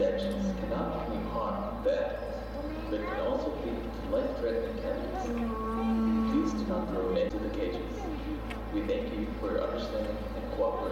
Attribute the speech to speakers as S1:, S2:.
S1: These actions cannot only harm bats, but can also lead to life-threatening hazards. Please do not throw to the cages. We thank you for your understanding and cooperation.